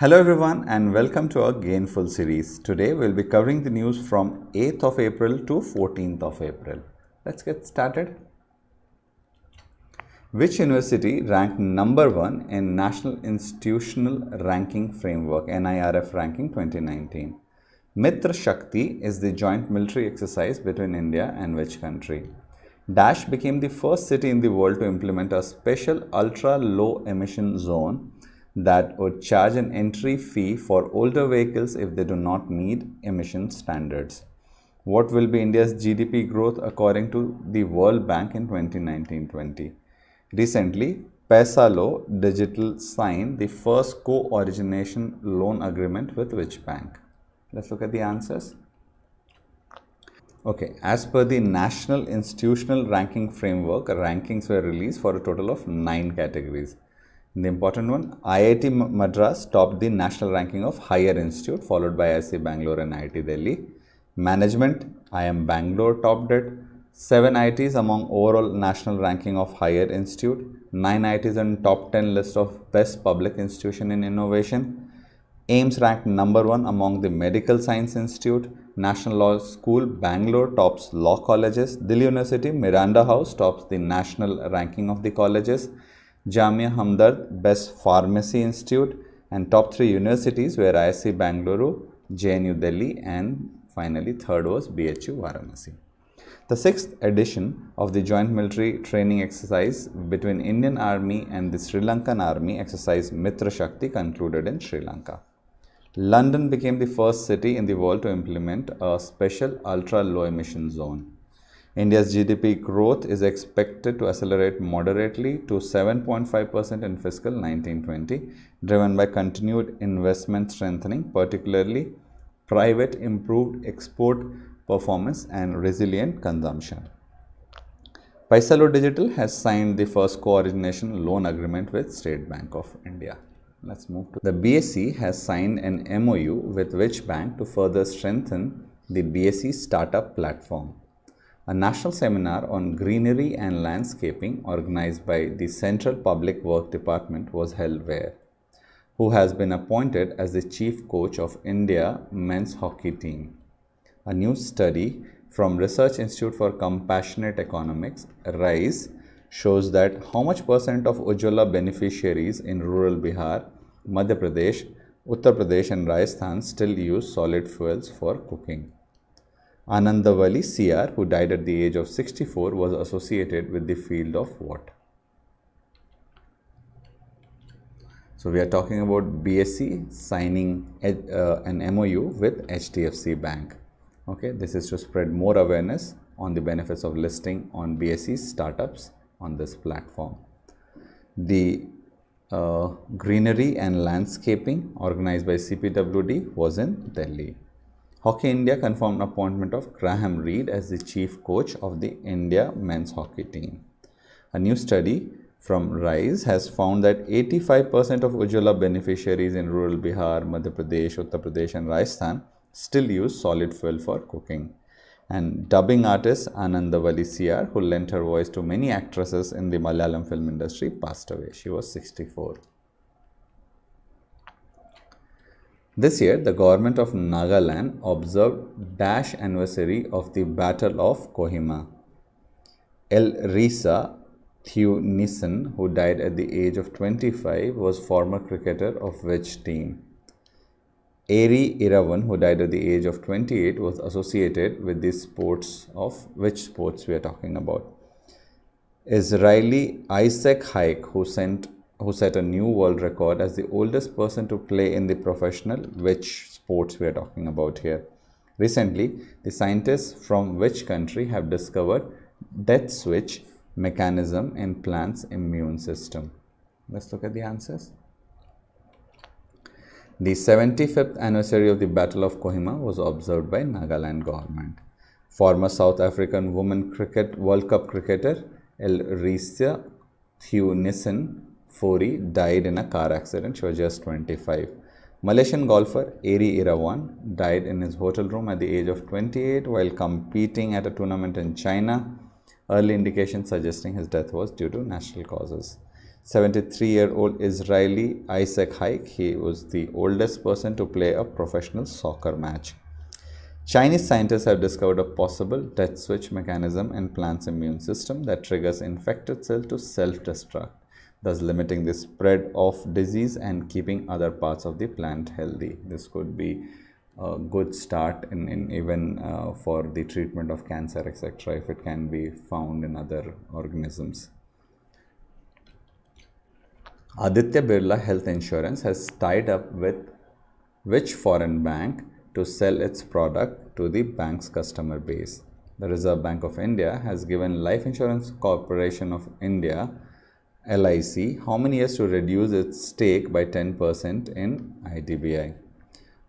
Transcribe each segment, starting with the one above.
Hello everyone and welcome to our Gainful series. Today we'll be covering the news from 8th of April to 14th of April. Let's get started. Which university ranked number 1 in National Institutional Ranking Framework NIRF ranking 2019? Mitra Shakti is the joint military exercise between India and which country? Dash became the first city in the world to implement a special ultra low emission zone that would charge an entry fee for older vehicles if they do not meet emission standards. What will be India's GDP growth according to the World Bank in 2019-20? Recently, Paisalo Digital signed the first co-origination loan agreement with which bank? Let's look at the answers. Okay, as per the National Institutional Ranking Framework, rankings were released for a total of nine categories. The important one, IIT Madras topped the national ranking of higher institute, followed by IIT Bangalore and IIT Delhi. Management, IIM Bangalore topped it. Seven IITs among overall national ranking of higher institute. Nine IITs in top 10 list of best public institution in innovation. AIIMS ranked number one among the Medical Science Institute. National Law School Bangalore tops law colleges. Delhi University Miranda House tops the national ranking of the colleges. Jamia Hamdard Best Pharmacy Institute and top three universities were ISC Bangalore, JNU Delhi and finally third was BHU Varanasi. The sixth edition of the joint military training exercise between Indian Army and the Sri Lankan Army exercise Mitra Shakti concluded in Sri Lanka. London became the first city in the world to implement a special ultra low emission zone. India's GDP growth is expected to accelerate moderately to 7.5% in fiscal 1920, driven by continued investment strengthening, particularly private improved export performance and resilient consumption. Paisalo Digital has signed the first co-origination loan agreement with State Bank of India. Let's move to the BSE has signed an MOU with which bank to further strengthen the BSE startup platform a national seminar on greenery and landscaping organized by the Central Public Work Department was held where who has been appointed as the chief coach of India men's hockey team. A new study from Research Institute for Compassionate Economics, RISE, shows that how much percent of Ujjwala beneficiaries in rural Bihar, Madhya Pradesh, Uttar Pradesh and Rajasthan still use solid fuels for cooking. Anandavali CR, who died at the age of 64, was associated with the field of what? So, we are talking about BSE signing uh, an MOU with HDFC Bank. Okay, this is to spread more awareness on the benefits of listing on BSE startups on this platform. The uh, greenery and landscaping organized by CPWD was in Delhi. Hockey India confirmed appointment of Graham Reid as the chief coach of the India men's hockey team. A new study from RISE has found that 85% of Ujjwala beneficiaries in rural Bihar, Madhya Pradesh, Uttar Pradesh and Rajasthan still use solid fuel for cooking. And dubbing artist Anandavali CR, who lent her voice to many actresses in the Malayalam film industry, passed away. She was 64. This year, the government of Nagaland observed dash anniversary of the Battle of Kohima. El Elrisa Theunissen, who died at the age of 25, was former cricketer of which team? Ari Irawan, who died at the age of 28, was associated with the sports of which sports we are talking about? Israeli Isaac Hayik, who sent who set a new world record as the oldest person to play in the professional which sports we are talking about here. Recently, the scientists from which country have discovered death switch mechanism in plant's immune system. Let's look at the answers. The 75th anniversary of the Battle of Kohima was observed by Nagaland government. Former South African Women Cricket World Cup cricketer Elrisa Theunissen Fourie died in a car accident. She was just 25. Malaysian golfer Ari Irawan died in his hotel room at the age of 28 while competing at a tournament in China. Early indications suggesting his death was due to natural causes. 73 year old Israeli Isaac Hayik. He was the oldest person to play a professional soccer match. Chinese scientists have discovered a possible death switch mechanism in plant's immune system that triggers infected cell to self-destruct, thus limiting the spread of disease and keeping other parts of the plant healthy. This could be a good start in, in even uh, for the treatment of cancer etc if it can be found in other organisms. Aditya Birla Health Insurance has tied up with which foreign bank to sell its product to the bank's customer base. The Reserve Bank of India has given Life Insurance Corporation of India LIC how many years to reduce its stake by 10% in IDBI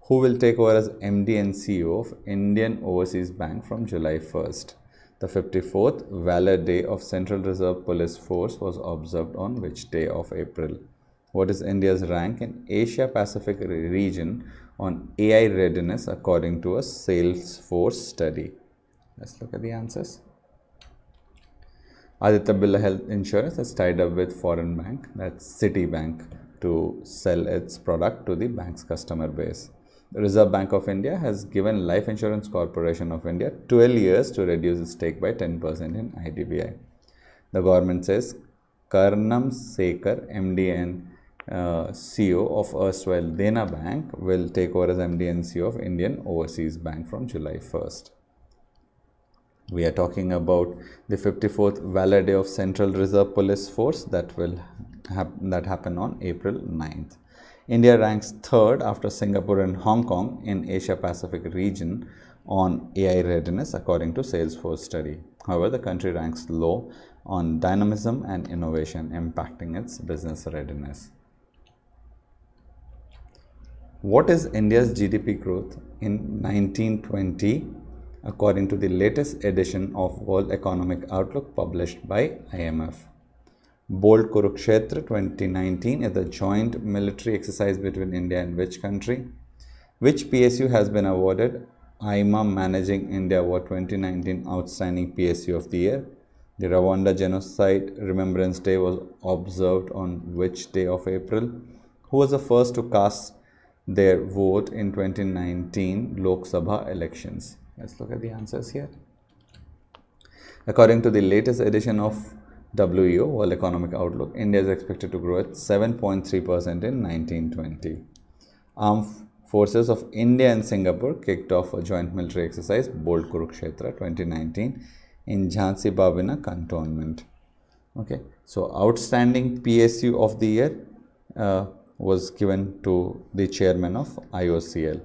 who will take over as MD and CEO of Indian Overseas Bank from July 1st. The 54th Valor Day of Central Reserve Police Force was observed on which day of April? What is India's rank in Asia Pacific region on AI readiness according to a Salesforce study? Let's look at the answers. Aditya Birla Health Insurance has tied up with foreign bank, that's Citibank, to sell its product to the bank's customer base. The Reserve Bank of India has given Life Insurance Corporation of India 12 years to reduce its stake by 10% in IDBI. The government says Karnam Sekar, MD and uh, CEO of erstwhile Dena Bank, will take over as MD and CEO of Indian Overseas Bank from July 1st. We are talking about the 54th Valor Day of Central Reserve Police Force that will hap- that happen on April 9th. India ranks third after Singapore and Hong Kong in Asia Pacific region on AI readiness according to Salesforce study. However, the country ranks low on dynamism and innovation impacting its business readiness. What is India's GDP growth in 1920 according to the latest edition of World Economic Outlook published by IMF? Bold Kurukshetra 2019 is a joint military exercise between India and which country? Which PSU has been awarded IMA Managing India Award 2019 Outstanding PSU of the Year? The Rwanda Genocide Remembrance Day was observed on which day of April? Who was the first to cast their vote in 2019 Lok Sabha elections? Let's look at the answers here. According to the latest edition of WEO, World Economic Outlook, India is expected to grow at 7.3% in 1920. Armed Forces of India and Singapore kicked off a joint military exercise, Bold Kurukshetra 2019, in Jhansi Babina cantonment. Okay, so outstanding PSU of the year uh, was given to the chairman of IOCL,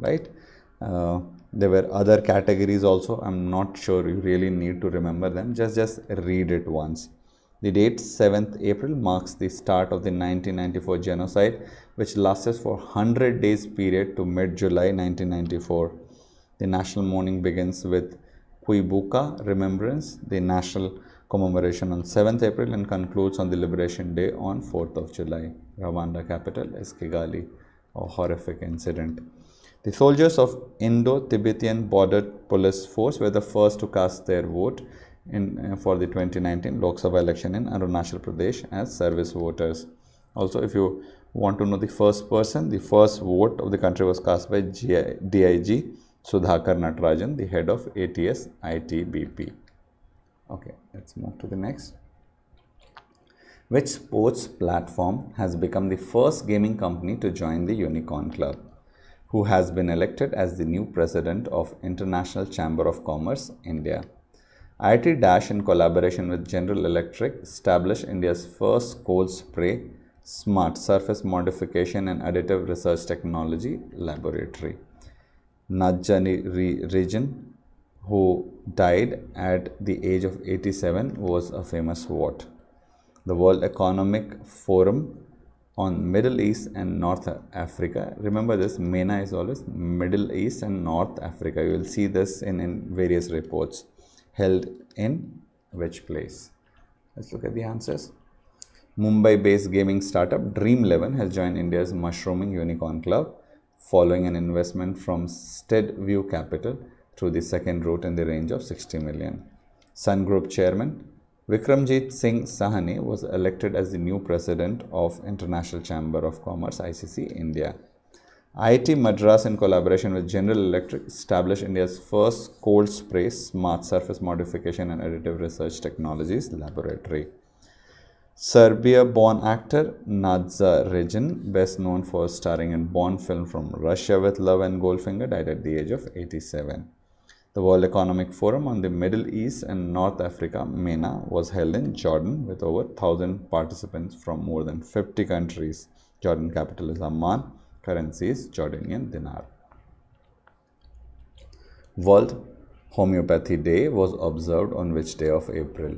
right? Uh, there were other categories also. I'm not sure you really need to remember them. Just just read it once. The date 7th april marks the start of the 1994 genocide which lasted for 100 days period to mid july 1994 the national mourning begins with Kwibuka remembrance the national commemoration on 7th april and concludes on the liberation day on 4th of july. Rwanda capital is kigali. A horrific incident the soldiers of Indo-Tibetan Border Police Force were the first to cast their vote in, uh, for the 2019 Lok Sabha election in Arunachal Pradesh as service voters. Also, if you want to know the first person, the first vote of the country was cast by GI, DIG Sudhakar Natarajan, the head of ATS ITBP. Okay, let's move to the next. Which sports platform has become the first gaming company to join the Unicorn Club? Who has been elected as the new president of International Chamber of Commerce, India. IIT Dash, in collaboration with General Electric, established India's first cold spray smart surface modification and additive research technology laboratory. Nadzha Regin, who died at the age of 87, was a famous what? The World Economic Forum on Middle East and North Africa. Remember this, MENA is always Middle East and North Africa. You will see this in, in various reports held in which place. Let's look at the answers. Mumbai-based gaming startup Dream 11 has joined India's mushrooming unicorn club following an investment from Steadview Capital through the second route in the range of 60 million. Sun Group chairman Vikramjit Singh Sahani was elected as the new president of International Chamber of Commerce ICC India. IIT Madras in collaboration with General Electric established India's first cold spray smart surface modification and additive research technologies laboratory. Serbia-born actor Nadzha Regin, best known for starring in Bond film from Russia with Love and Goldfinger, died at the age of 87. The World Economic Forum on the Middle East and North Africa, MENA, was held in Jordan with over 1000 participants from more than 50 countries. Jordan capital is Amman, currency is Jordanian dinar. World Homeopathy Day was observed on which day of April?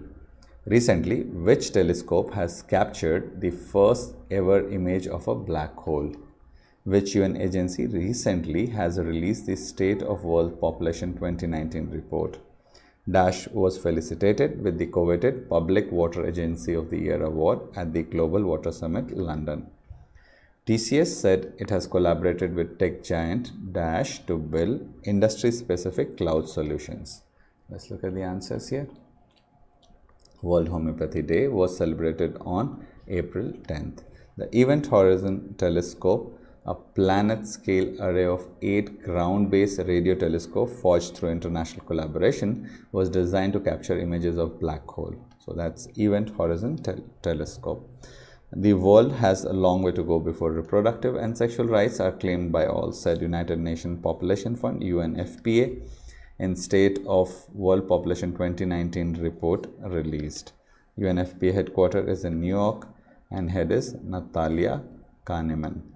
Recently, which telescope has captured the first ever image of a black hole? Which UN agency recently has released the State of World Population 2019 report? Dash was felicitated with the coveted Public Water Agency of the Year award at the Global Water Summit, London. TCS said it has collaborated with tech giant Dash to build industry specific cloud solutions. Let's look at the answers here. World Homeopathy Day was celebrated on April 10th. The Event Horizon Telescope, a planet-scale array of eight ground-based radio telescopes forged through international collaboration, was designed to capture images of black hole. So that's Event Horizon Tel Telescope. The world has a long way to go before reproductive and sexual rights are claimed by all, said United Nations Population Fund UNFPA in State of World Population 2019 report released. UNFPA headquarters is in New York and head is Natalia Kanem.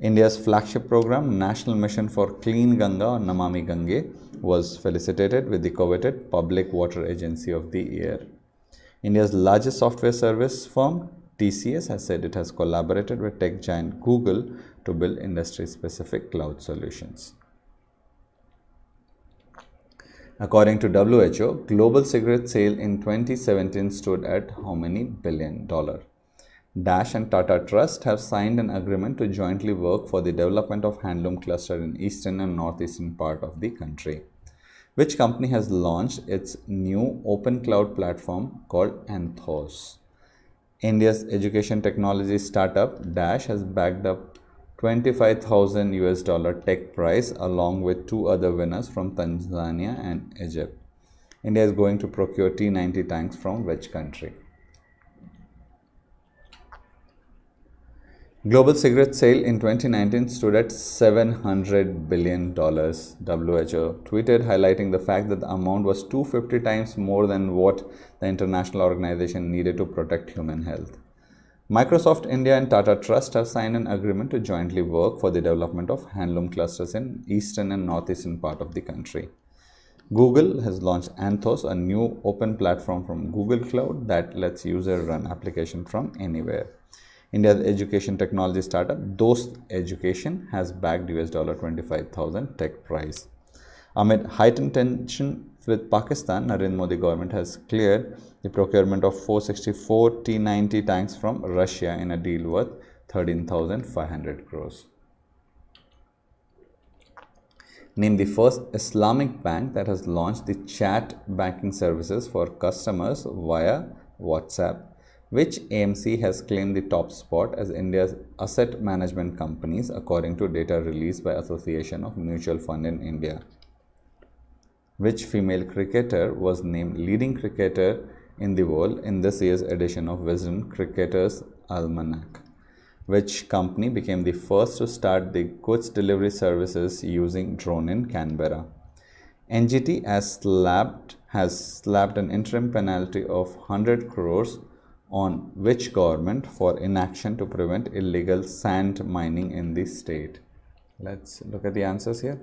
India's flagship program, National Mission for Clean Ganga or Namami Gange, was felicitated with the coveted Public Water Agency of the Year. India's largest software service firm, TCS, has said it has collaborated with tech giant Google to build industry specific cloud solutions. According to WHO, global cigarette sale in 2017 stood at how many billion dollar? Dash and Tata Trust have signed an agreement to jointly work for the development of handloom cluster in eastern and northeastern part of the country. Which company has launched its new open cloud platform called Anthos? India's education technology startup Dash has backed up 25,000 US dollar tech prize along with two other winners from Tanzania and Egypt. India is going to procure T90 tanks from which country? Global cigarette sale in 2019 stood at 700 billion dollars. WHO tweeted highlighting the fact that the amount was 250 times more than what the international organization needed to protect human health. Microsoft India and Tata Trust have signed an agreement to jointly work for the development of handloom clusters in eastern and northeastern part of the country. Google has launched Anthos, a new open platform from Google Cloud that lets users run application from anywhere. India's education technology startup Dost Education has bagged US dollar 25,000 tech prize. Amid heightened tension with Pakistan, Narendra Modi government has cleared the procurement of 464 T90 tanks from Russia in a deal worth 13,500 crores. Name the first Islamic bank that has launched the chat banking services for customers via WhatsApp. Which AMC has claimed the top spot as India's asset management companies according to data released by Association of Mutual Fund in India? Which female cricketer was named leading cricketer in the world in this year's edition of Wisden Cricketers Almanac, which company became the first to start the goods delivery services using drone in Canberra. NGT has slapped, has slapped an interim penalty of 100 crores on which government for inaction to prevent illegal sand mining in the state. Let's look at the answers here.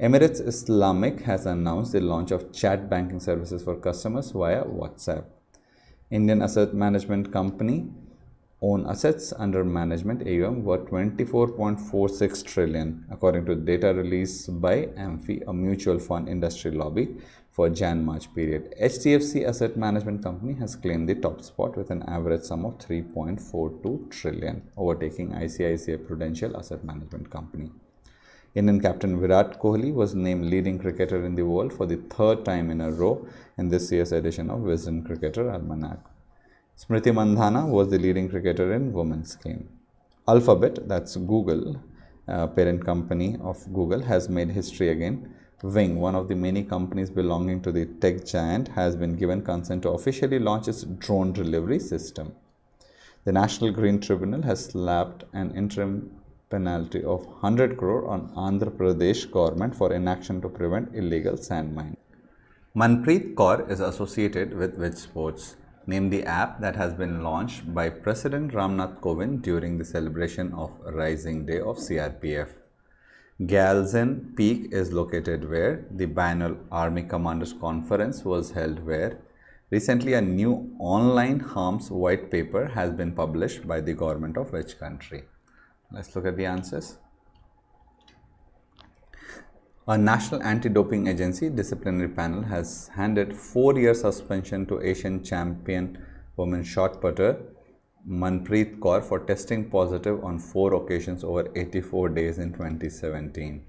Emirates Islamic has announced the launch of chat banking services for customers via WhatsApp. Indian Asset Management Company own assets under management AUM were 24.46 trillion according to data released by AMFI, a mutual fund industry lobby for Jan-March period. HDFC Asset Management Company has claimed the top spot with an average sum of 3.42 trillion, overtaking ICICI Prudential Asset Management Company. Indian captain Virat Kohli was named leading cricketer in the world for the third time in a row in this year's edition of Wisden Cricketer Almanac. Smriti Mandhana was the leading cricketer in women's game. Alphabet, that's Google, uh, parent company of Google, has made history again. Wing, one of the many companies belonging to the tech giant, has been given consent to officially launch its drone delivery system. The National Green Tribunal has slapped an interim penalty of 100 crore on Andhra Pradesh government for inaction to prevent illegal sand mining. Manpreet Kaur is associated with which sports? Name the app that has been launched by President Ramnath Kovind during the celebration of Rising Day of CRPF. Galzin Peak is located where the Biennial Army Commanders Conference was held where recently a new online harms white paper has been published by the government of which country. Let's look at the answers. A national anti-doping agency disciplinary panel has handed four-year suspension to Asian champion woman shot putter Manpreet Kaur for testing positive on four occasions over 84 days in 2017.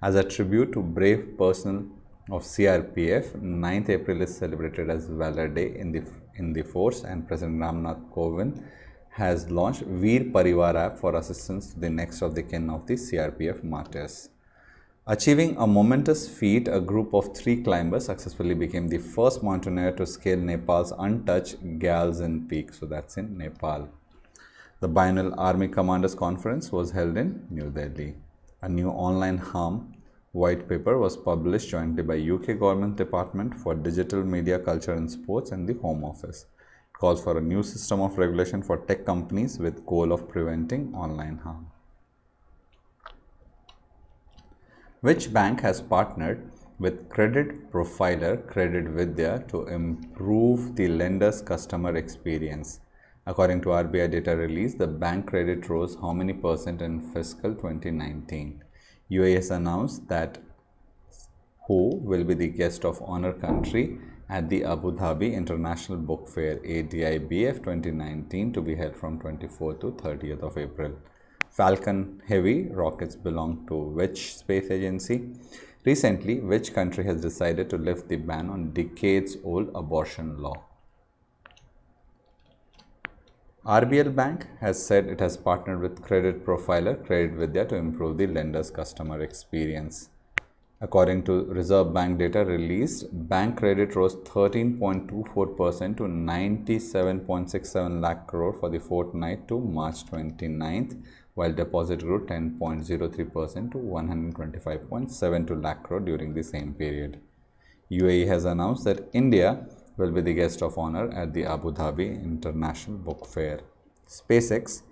As a tribute to brave personnel of CRPF, 9th April is celebrated as Valor Day in the in the force and President Ramnath Kovind has launched Veer Parivar app for assistance to the next of the kin of the CRPF martyrs. Achieving a momentous feat, a group of three climbers successfully became the first mountaineer to scale Nepal's untouched Galzin Peak. So that's in Nepal. The Biennial Army Commanders Conference was held in New Delhi. A new online harm white paper was published jointly by UK Government Department for Digital Media Culture and Sports and the Home Office. It calls for a new system of regulation for tech companies with goal of preventing online harm. Which bank has partnered with credit profiler Credit Vidya to improve the lender's customer experience? According to RBI data release, the bank credit rose how many percent in fiscal 2019? UAE has announced that who will be the guest of honor country at the Abu Dhabi International Book Fair ADIBF 2019 to be held from 24th to 30th of April. Falcon Heavy rockets belong to which space agency? Recently, which country has decided to lift the ban on decades old abortion law? RBL Bank has said it has partnered with credit profiler Credit Vidya to improve the lender's customer experience. According to Reserve Bank data released, bank credit rose 13.24% to 97.67 lakh crore for the fortnight to March 29th while deposit grew 10.03% to 125.72 lakh crore during the same period. UAE has announced that India will be the guest of honor at the Abu Dhabi International Book Fair. SpaceX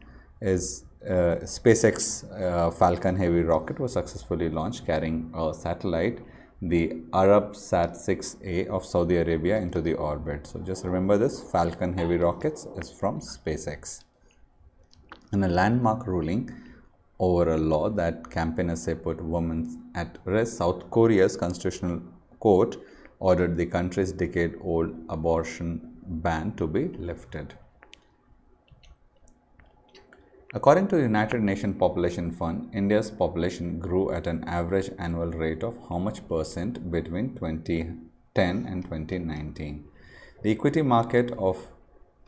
is uh, SpaceX uh, Falcon Heavy rocket was successfully launched carrying a satellite, the Arabsat 6A of Saudi Arabia into the orbit. So just remember this Falcon Heavy rockets is from SpaceX in a landmark ruling over a law that campaigners say put women at risk, South Korea's constitutional court ordered the country's decade old abortion ban to be lifted. According to the United Nations Population Fund, India's population grew at an average annual rate of how much percent between 2010 and 2019? The equity market of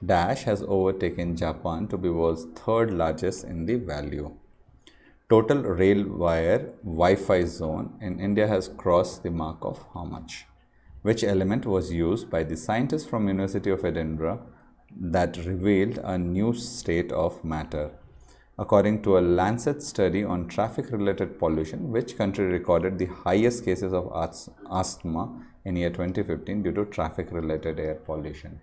Dash has overtaken Japan to be world's third largest in the value. Total rail wire Wi-Fi zone in India has crossed the mark of how much? Which element was used by the scientists from University of Edinburgh that revealed a new state of matter? According to a Lancet study on traffic related pollution, which country recorded the highest cases of asthma in year 2015 due to traffic related air pollution?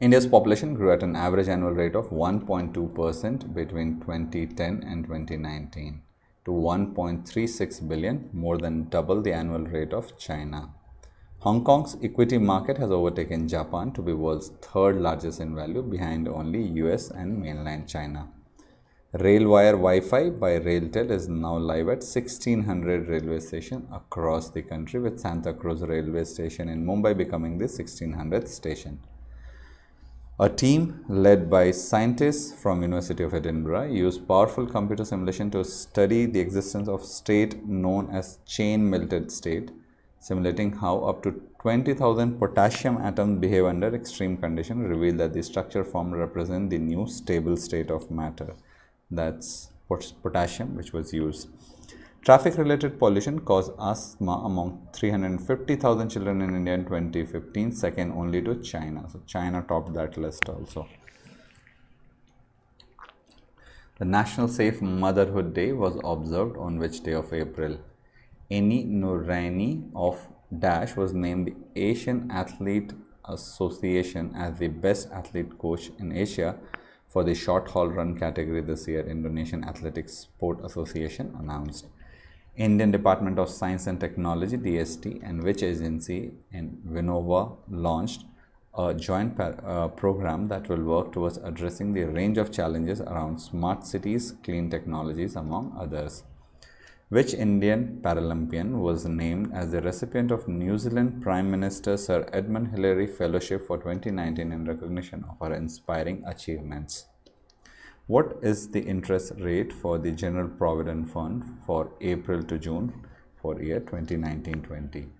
India's population grew at an average annual rate of 1.2% between 2010 and 2019 to 1.36 billion, more than double the annual rate of China. Hong Kong's equity market has overtaken Japan to be world's third largest in value behind only US and mainland China. Railwire Wi-Fi by RailTel is now live at 1600 railway stations across the country with Santa Cruz railway station in Mumbai becoming the 1600th station. A team led by scientists from University of Edinburgh used powerful computer simulation to study the existence of state known as chain melted state, simulating how up to 20,000 potassium atoms behave under extreme conditions revealed that the structure formed represent the new stable state of matter. That's potassium which was used. Traffic related pollution caused asthma among 350,000 children in India in 2015, second only to China. So, China topped that list also. The National Safe Motherhood Day was observed on which day of April? Eni Nuraini of Dash was named the Asian Athlete Association as the best athlete coach in Asia for the short haul run category this year, Indonesian Athletics Sport Association announced. Indian Department of Science and Technology DST and which agency and Vinnova launched a joint uh, program that will work towards addressing the range of challenges around smart cities, clean technologies among others which Indian Paralympian was named as the recipient of New Zealand Prime Minister Sir Edmund Hillary Fellowship for 2019 in recognition of her inspiring achievements. What is the interest rate for the General Provident Fund for April to June for year 2019-20?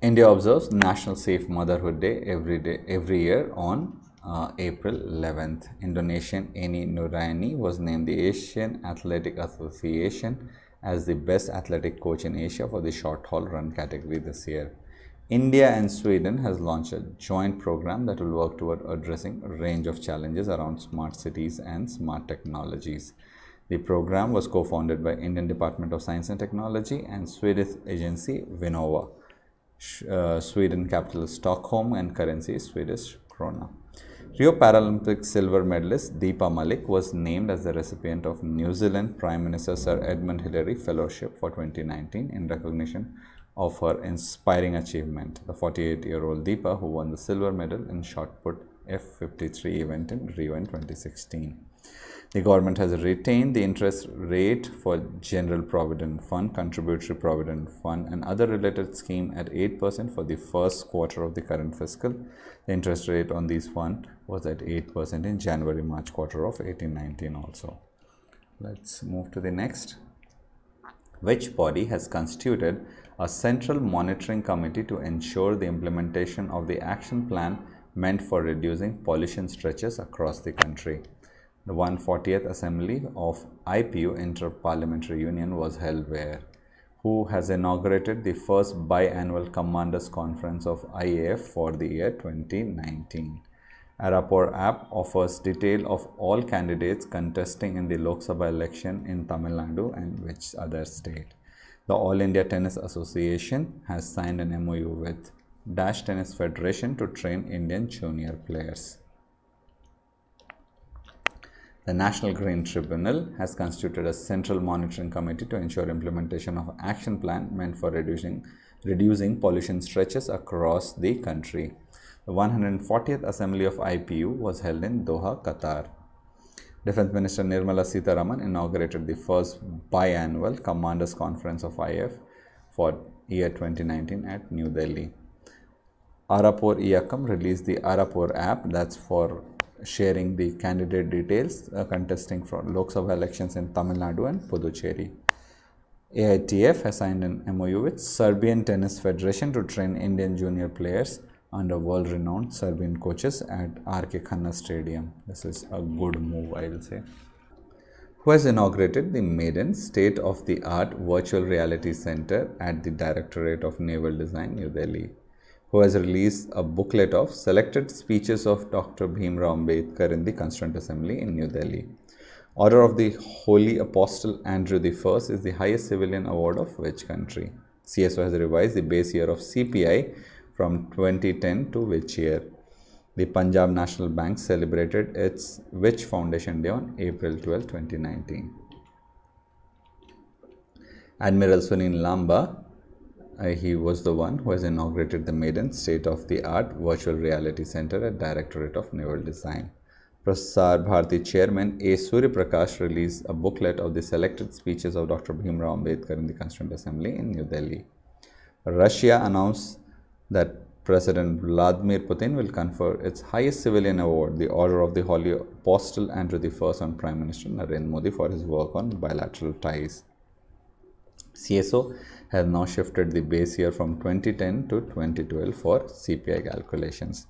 India observes National Safe Motherhood Day every day every year on uh, April 11th. Indonesian Eni Nuraini was named the Asian Athletic Association as the best athletic coach in Asia for the short haul run category this year. India and Sweden has launched a joint program that will work toward addressing a range of challenges around smart cities and smart technologies. The program was co-founded by Indian Department of Science and Technology and Swedish agency Vinnova. Uh, Sweden capital Stockholm and currency Swedish krona. Rio Paralympic silver medalist Deepa Malik was named as the recipient of New Zealand Prime Minister Sir Edmund Hillary Fellowship for 2019 in recognition of her inspiring achievement. The 48 year old Deepa, who won the silver medal in shot put F53 event in Rio in 2016. The government has retained the interest rate for General Provident Fund, Contributory Provident Fund, and other related scheme at 8% for the first quarter of the current fiscal. The interest rate on these funds was at 8% in January March quarter of 1819 also. Let's move to the next. Which body has constituted a central monitoring committee to ensure the implementation of the action plan meant for reducing pollution stretches across the country? The 140th Assembly of IPU Inter-Parliamentary Union was held where who has inaugurated the first biannual Commanders Conference of IAF for the year 2019. Arapor app offers detail of all candidates contesting in the Lok Sabha election in Tamil Nadu and which other state. The All India Tennis Association has signed an MOU with Dash Tennis Federation to train Indian junior players. The National Green Tribunal has constituted a central monitoring committee to ensure implementation of action plan meant for reducing, reducing pollution stretches across the country. The 140th Assembly of IPU was held in Doha, Qatar. Defense Minister Nirmala Sitharaman inaugurated the first biannual Commanders Conference of IAF for year 2019 at New Delhi. Arapor Iyakam released the Arapor app that's for sharing the candidate details uh, contesting for Lok Sabha elections in Tamil Nadu and Puducherry. AITF has signed an MOU with Serbian Tennis Federation to train Indian junior players under world-renowned Serbian coaches at RK Khanna Stadium. This is a good move, I will say. Who has inaugurated the maiden state-of-the-art virtual reality center at the Directorate of Naval Design, New Delhi who has released a booklet of selected speeches of Dr. Bhimrao Ambedkar in the Constituent Assembly in New Delhi. Order of the Holy Apostle Andrew I is the highest civilian award of which country? CSO has revised the base year of CPI from 2010 to which year? The Punjab National Bank celebrated its which foundation day on April 12, 2019. Admiral Sunil Lamba uh, he was the one who has inaugurated the maiden state-of-the-art virtual reality center at Directorate of Naval Design. Prasar Bharati chairman A. Surya Prakash released a booklet of the selected speeches of Dr. Bhimrao Ambedkar in the Constituent Assembly in New Delhi. Russia announced that President Vladimir Putin will confer its highest civilian award, the Order of the Holy Apostle Andrew I, on Prime Minister Narendra Modi for his work on bilateral ties. CSO has now shifted the base year from 2010 to 2012 for CPI calculations.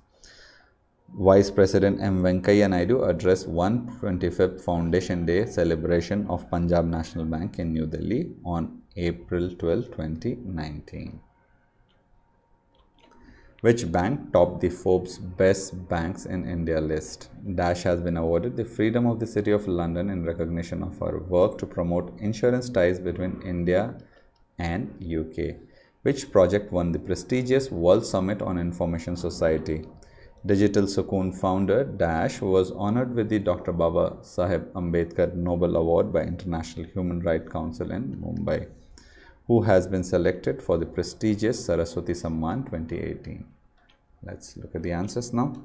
Vice President M. Venkaiah Naidu addressed 125th Foundation Day celebration of Punjab National Bank in New Delhi on April 12, 2019. Which bank topped the Forbes Best Banks in India list? Dash has been awarded the Freedom of the City of London in recognition of her work to promote insurance ties between India and UK. Which project won the prestigious World Summit on Information Society? Digital Sukoon founder Dash was honored with the Dr. Baba Saheb Ambedkar Nobel Award by International Human Rights Council in Mumbai, who has been selected for the prestigious Saraswati Samman 2018. Let's look at the answers now.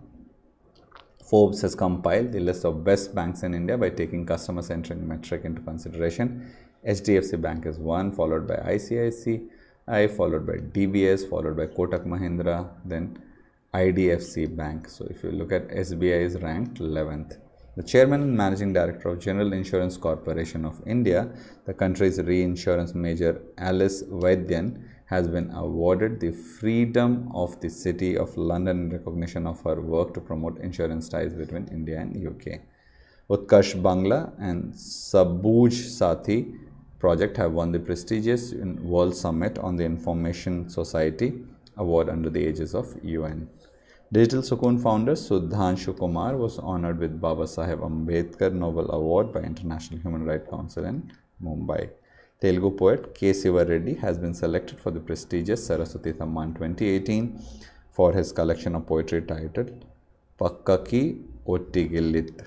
Forbes has compiled the list of best banks in India by taking customer centric metric into consideration. HDFC Bank is one, followed by ICICI, followed by DBS, followed by Kotak Mahindra, then IDFC Bank. So if you look at SBI is ranked 11th. The chairman and managing director of General Insurance Corporation of India, the country's reinsurance major Alice Vaidyan, has been awarded the Freedom of the City of London in recognition of her work to promote insurance ties between India and UK. Utkarsh Bangla and Sabuj Sathi project have won the prestigious World Summit on the Information Society award under the aegis of UN. Digital Sukoon founder Sudhanshu Kumar was honored with Baba Saheb Ambedkar Nobel Award by International Human Rights Council in Mumbai. Telugu poet K. Siva Reddy has been selected for the prestigious Saraswati Samman 2018 for his collection of poetry titled Pakkaki Ottigilit.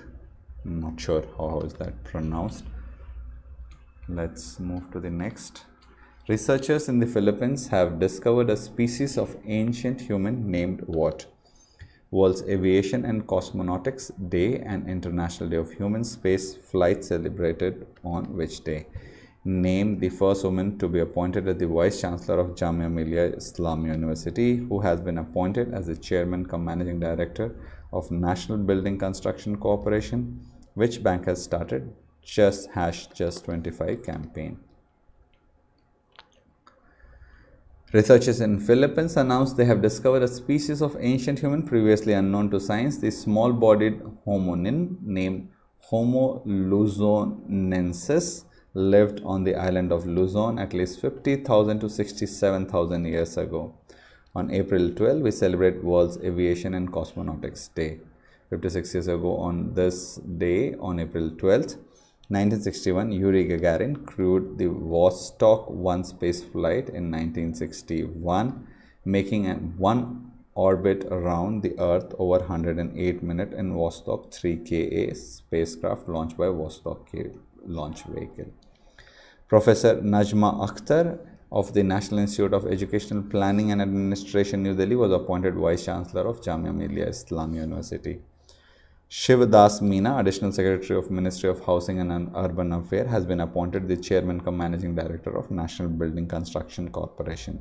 Not sure how is that pronounced. Let's move to the next. Researchers in the Philippines have discovered a species of ancient human named what? World's Aviation and Cosmonautics Day and International Day of Human Space Flight celebrated on which day? Name the first woman to be appointed as the Vice Chancellor of Jamia Millia Islamia University, who has been appointed as the Chairman cum Managing Director of National Building Construction Corporation. Which bank has started just hash just 25 campaign? Researchers in Philippines announced they have discovered a species of ancient human previously unknown to science, the small-bodied hominin named Homo luzonensis lived on the island of Luzon at least 50,000 to 67,000 years ago. On April 12, we celebrate World's Aviation and Cosmonautics Day. 56 years ago on this day, on April 12th, 1961, Yuri Gagarin crewed the Vostok 1 space flight in 1961, making one orbit around the Earth over 108 minutes in Vostok 3KA spacecraft launched by Vostok launch vehicle. Professor Najma Akhtar of the National Institute of Educational Planning and Administration, New Delhi, was appointed Vice Chancellor of Jamia Millia Islamia University. Shivdas Meena, Additional Secretary of Ministry of Housing and Urban Affairs, has been appointed the Chairman cum Managing Director of National Building Construction Corporation.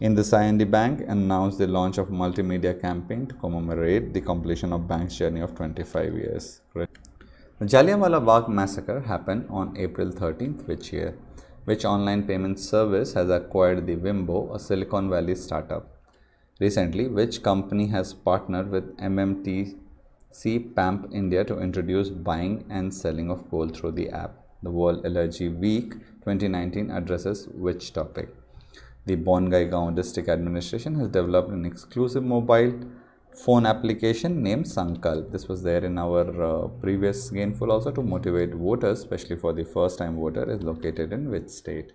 In the IND Bank announced the launch of multimedia campaign to commemorate the completion of bank's journey of 25 years. The Jallianwala Bagh massacre happened on April 13th, which year? Which online payment service has acquired the Wibmo, a Silicon Valley startup? Recently, which company has partnered with MMT See PAMP India to introduce buying and selling of coal through the app. The World Allergy Week 2019 addresses which topic? The Bongaigaon District Administration has developed an exclusive mobile phone application named Sankalp. This was there in our uh, previous gainful also to motivate voters, especially for the first time voter is located in which state?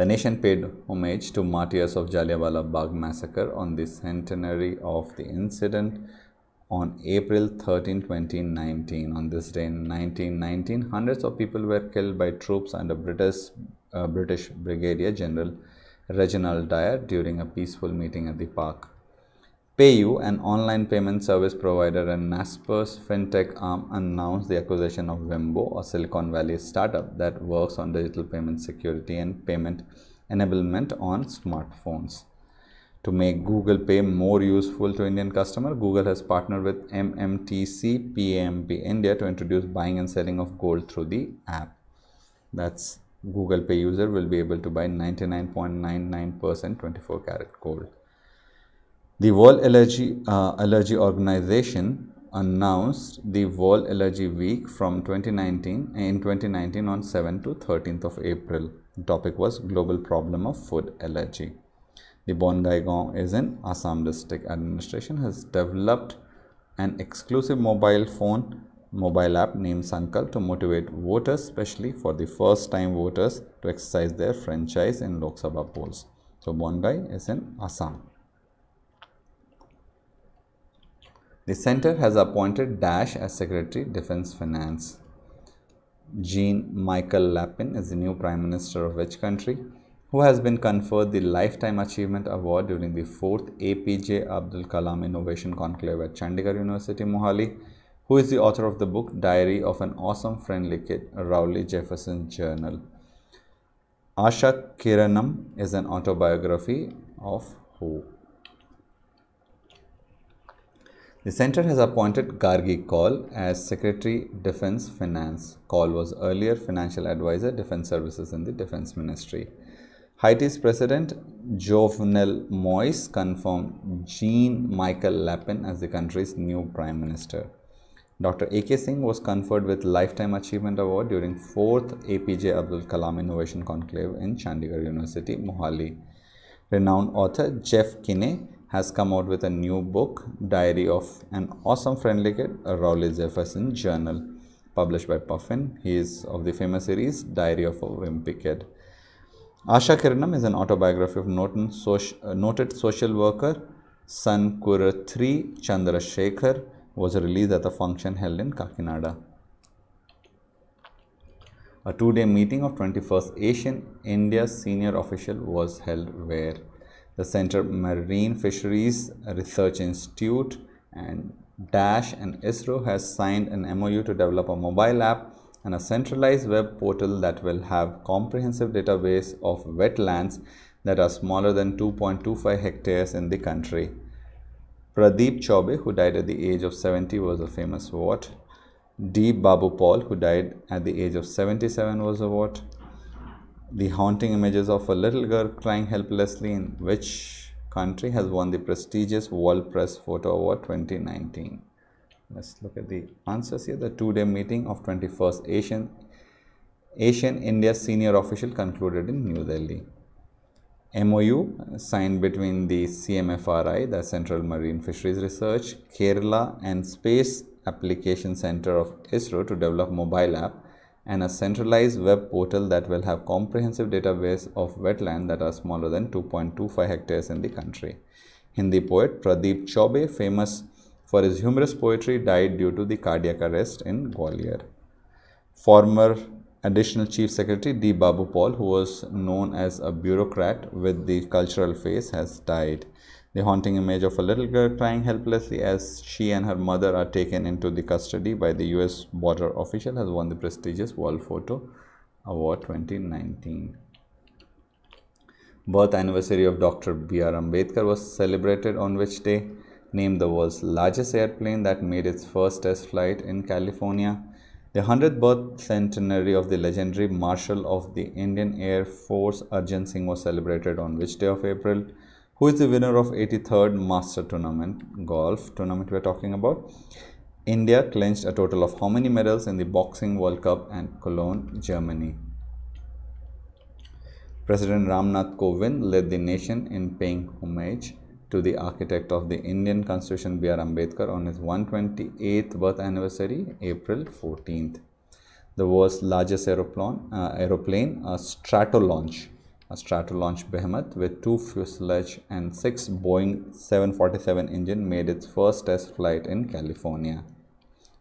The nation paid homage to martyrs of Jallianwala Bagh massacre on the centenary of the incident on April 13, 2019. On this day in 1919, hundreds of people were killed by troops under British, uh, British Brigadier General Reginald Dyer during a peaceful meeting at the park. PayU, an online payment service provider and Naspers fintech arm, announced the acquisition of Wibmo, a Silicon Valley startup that works on digital payment security and payment enablement on smartphones. To make Google Pay more useful to Indian customers, Google has partnered with MMTC PAMP India to introduce buying and selling of gold through the app. That's Google Pay user will be able to buy 99.99% 24 karat gold. The World Allergy, uh, Allergy Organization announced the World Allergy Week from 2019 in 2019 on 7 to 13th of April. The topic was global problem of food allergy. The Bongaigaon is in Assam district administration has developed an exclusive mobile phone mobile app named Sankal to motivate voters, especially for the first time voters, to exercise their franchise in Lok Sabha polls. So, Bongai is in Assam. The center has appointed Dash as Secretary Defense Finance. Jean Michael Lapin is the new Prime Minister of which country? Who has been conferred the Lifetime Achievement Award during the 4th APJ Abdul Kalam Innovation Conclave at Chandigarh University, Mohali? who is the author of the book Diary of an Awesome Friendly Kid, Rowley Jefferson Journal. Asha Kiranam is an autobiography of who? The center has appointed Gargi Kaul as Secretary Defense Finance. Kaul was earlier financial advisor Defense Services in the Defense Ministry. Haiti's President Jovenel Moise confirmed Jean Michael Lapin as the country's new prime minister. Dr. A.K. Singh was conferred with Lifetime Achievement Award during 4th APJ Abdul Kalam Innovation Conclave in Chandigarh University, Mohali. Renowned author Jeff Kinney has come out with a new book, Diary of an Awesome Friendly Kid, a Rowley Jefferson Journal, published by Puffin. He is of the famous series Diary of a Wimpy Kid. Asha Kiranam is an autobiography of noted, social, uh, noted social worker Sankurathri Chandrasekhar was released at a function held in Kakinada. A two-day meeting of 21st ASEAN India senior official was held where the Center Marine Fisheries Research Institute and Dash and ISRO has signed an MOU to develop a mobile app and a centralized web portal that will have comprehensive database of wetlands that are smaller than 2.25 hectares in the country. Pradeep Chaube, who died at the age of 70, was a famous what? D. Babu Paul, who died at the age of 77, was a what? The haunting images of a little girl crying helplessly in which country has won the prestigious World Press Photo Award 2019? Let's look at the answers here. The two-day meeting of 21st ASEAN ASEAN India senior official concluded in New Delhi. MOU signed between the CMFRI, the Central Marine Fisheries Research, Kerala and Space Application Center of ISRO to develop mobile app and a centralized web portal that will have comprehensive database of wetland that are smaller than 2.25 hectares in the country. Hindi poet Pradeep Chaube, famous for his humorous poetry, died due to the cardiac arrest in Gwalior. Former Additional Chief Secretary D. Babu Paul, who was known as a bureaucrat with the cultural face, has died. The haunting image of a little girl crying helplessly as she and her mother are taken into the custody by the US border official has won the prestigious World Photo Award 2019. Birth anniversary of Dr. B.R. Ambedkar was celebrated on which day? Named the world's largest airplane that made its first test flight in California. The 100th birth centenary of the legendary Marshal of the Indian Air Force Arjan Singh was celebrated on which day of April? Who is the winner of 83rd Master Tournament Golf tournament we are talking about? India clinched a total of how many medals in the Boxing World Cup and Cologne, Germany? President Ramnath Kovind led the nation in paying homage to the architect of the Indian Constitution B.R. Ambedkar on his 128th birth anniversary, April 14th. The world's largest aeroplane, uh, aeroplane a Stratolaunch, Stratolaunch behemoth with two fuselage and six Boeing 747 engine made its first test flight in California.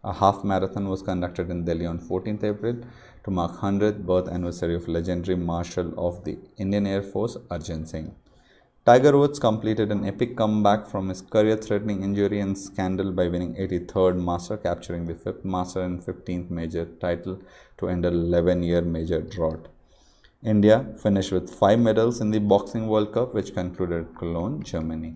A half marathon was conducted in Delhi on 14th April to mark 100th birth anniversary of legendary Marshal of the Indian Air Force Arjan Singh. Tiger Woods completed an epic comeback from his career-threatening injury and scandal by winning 83rd Master, capturing the 5th Master and 15th Major title to end a 11-year major drought. India finished with five medals in the Boxing World Cup, which concluded Cologne, Germany.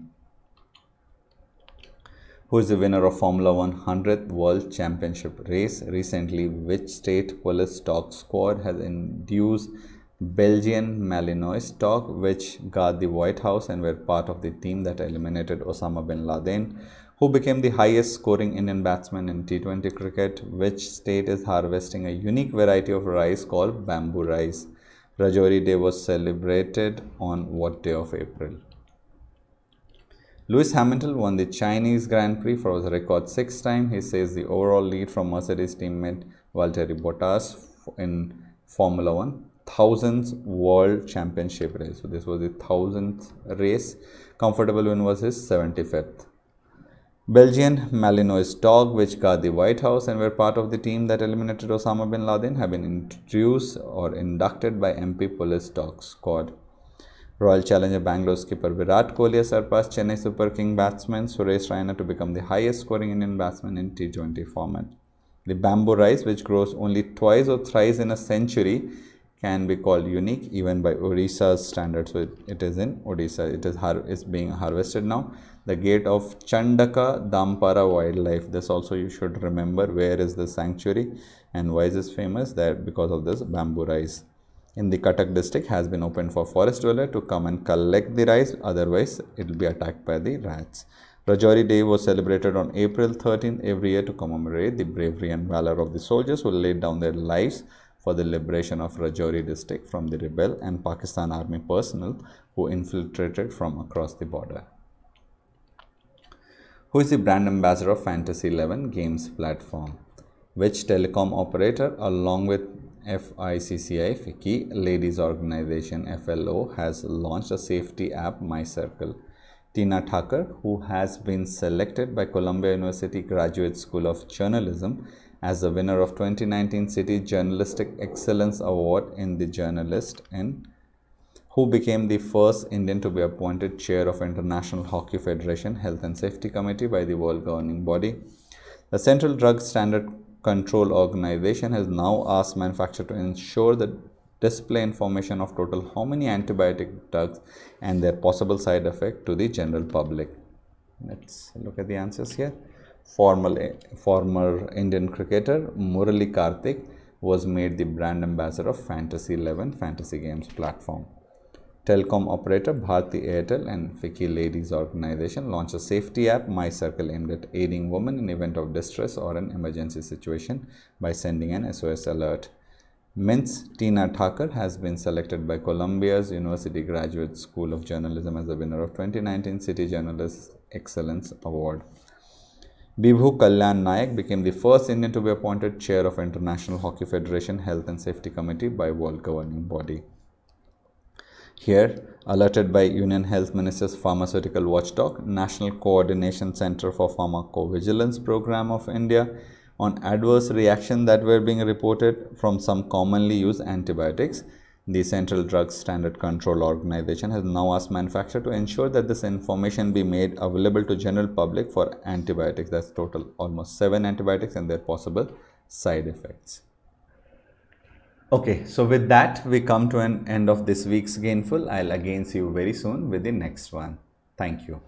Who is the winner of Formula One 100th World Championship race? Recently, which state police dog squad has induced Belgian Malinois dog, which guard the White House and were part of the team that eliminated Osama bin Laden? Who became the highest scoring Indian batsman in T20 cricket? Which state is harvesting a unique variety of rice called bamboo rice? Rajouri Day was celebrated on what day of April? Lewis Hamilton won the Chinese Grand Prix for a record sixth time. He says the overall lead from Mercedes teammate Valtteri Bottas in Formula One. One thousandth World Championship race. So this was the thousandth race. Comfortable win was his 75th. Belgian Malinois dog, which guard the White House and were part of the team that eliminated Osama bin Laden, have been introduced or inducted by MP Police Dog Squad. Royal Challenger Bangalore skipper Virat Kohli surpassed Chennai Super King batsman Suresh Raina to become the highest scoring Indian batsman in T20 format. The bamboo rice, which grows only twice or thrice in a century, can be called unique even by Odisha's standards. So it, it is in Odisha. It is, is being harvested now the gate of Chandaka Dampara wildlife. This also you should remember where is the sanctuary and why is this famous that because of this bamboo rice. In the Cuttack district has been opened for forest dweller to come and collect the rice otherwise it will be attacked by the rats. Rajouri Day was celebrated on April 13 every year to commemorate the bravery and valor of the soldiers who laid down their lives for the liberation of Rajouri district from the rebel and Pakistan army personnel who infiltrated from across the border who is the brand ambassador of Fantasy 11 games platform, which telecom operator along with FICCI FICCI ladies organization FLO has launched a safety app MyCircle. Tina Thakur, who has been selected by Columbia University Graduate School of Journalism as the winner of 2019 Citi Journalistic Excellence Award in the Journalist in who became the first Indian to be appointed chair of International Hockey Federation Health and Safety Committee by the world governing body. The Central Drug Standard Control Organization has now asked manufacturers to ensure the display information of total how many antibiotic drugs and their possible side effect to the general public. Let's look at the answers here. Former, eh, former Indian cricketer Murali Kartik was made the brand ambassador of Fantasy 11 fantasy games platform. Telecom operator Bharti Airtel and FICCI Ladies organization launched a safety app My Circle aimed at aiding women in event of distress or an emergency situation by sending an SOS alert. Mint's Tina Thakur has been selected by Columbia's University Graduate School of Journalism as the winner of 2019 Citi Journalist Excellence Award. Bibhu Kalyan Nayak became the first Indian to be appointed chair of International Hockey Federation Health and Safety Committee by world governing body. Here, alerted by Union Health Minister's Pharmaceutical Watchdog, National Coordination Center for Pharmacovigilance Program of India, on adverse reaction that were being reported from some commonly used antibiotics, the Central Drugs Standard Control Organization has now asked manufacturer to ensure that this information be made available to general public for antibiotics. That's total almost seven antibiotics and their possible side effects. Okay, so with that, we come to an end of this week's Gainful. I'll again see you very soon with the next one. Thank you.